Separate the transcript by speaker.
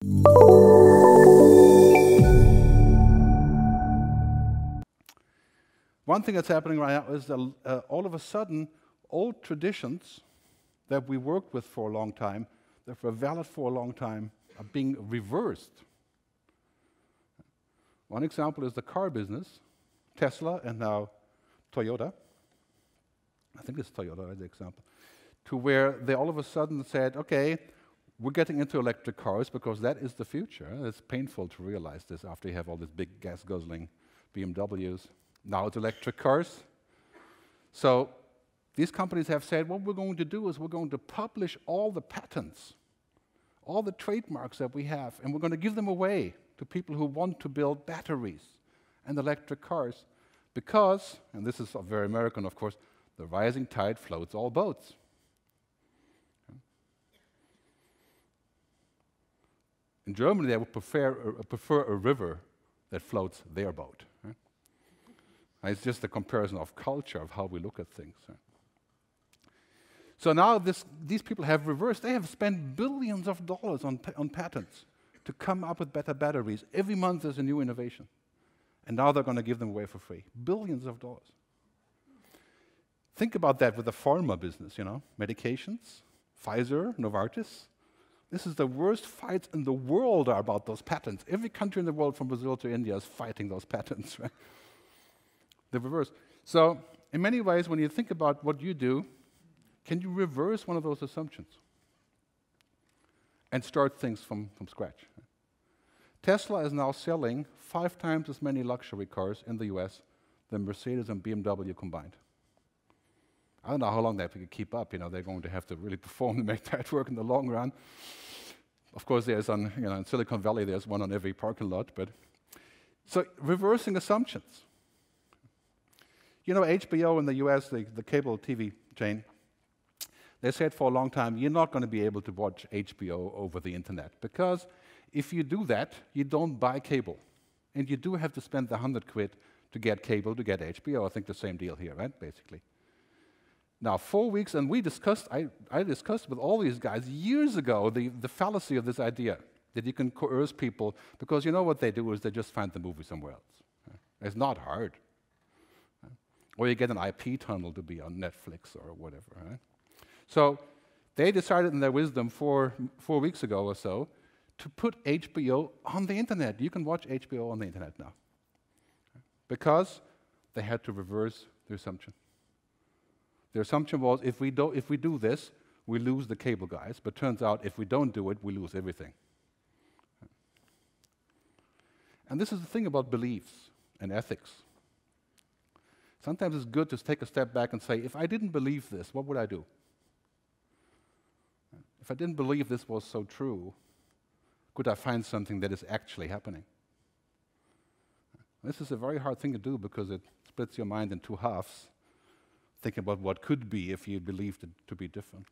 Speaker 1: One thing that's happening right now is that uh, all of a sudden, old traditions that we worked with for a long time, that were valid for a long time, are being reversed. One example is the car business, Tesla and now Toyota. I think it's Toyota as the example, to where they all of a sudden said, okay, we're getting into electric cars because that is the future. It's painful to realize this after you have all these big gas guzzling BMWs. Now it's electric cars. So these companies have said, what we're going to do is we're going to publish all the patents, all the trademarks that we have, and we're going to give them away to people who want to build batteries and electric cars. Because, and this is very American, of course, the rising tide floats all boats. In Germany, they would prefer a, prefer a river that floats their boat. Right? It's just a comparison of culture, of how we look at things. Right? So now this, these people have reversed. They have spent billions of dollars on, on patents to come up with better batteries. Every month there's a new innovation. And now they're going to give them away for free. Billions of dollars. Think about that with the pharma business, you know, medications, Pfizer, Novartis. This is the worst fights in the world are about those patents. Every country in the world, from Brazil to India, is fighting those patents, right? The reverse. So, in many ways, when you think about what you do, can you reverse one of those assumptions and start things from, from scratch? Tesla is now selling five times as many luxury cars in the US than Mercedes and BMW combined. I don't know how long they can keep up. You know, they're going to have to really perform to make that work in the long run. Of course, there's on, you know, in Silicon Valley, there's one on every parking lot. But so reversing assumptions. You know, HBO in the US, the, the cable TV chain, they said for a long time, you're not going to be able to watch HBO over the internet because if you do that, you don't buy cable. And you do have to spend the 100 quid to get cable, to get HBO. I think the same deal here, right, basically. Now, four weeks, and we discussed, I, I discussed with all these guys years ago the, the fallacy of this idea that you can coerce people because you know what they do is they just find the movie somewhere else. It's not hard. Or you get an IP tunnel to be on Netflix or whatever. So they decided in their wisdom four, four weeks ago or so to put HBO on the internet. You can watch HBO on the internet now. Because they had to reverse the assumption. The assumption was if we, do, if we do this, we lose the cable guys. But turns out if we don't do it, we lose everything. And this is the thing about beliefs and ethics. Sometimes it's good to take a step back and say, if I didn't believe this, what would I do? If I didn't believe this was so true, could I find something that is actually happening? This is a very hard thing to do because it splits your mind in two halves thinking about what could be if you believed it to be different.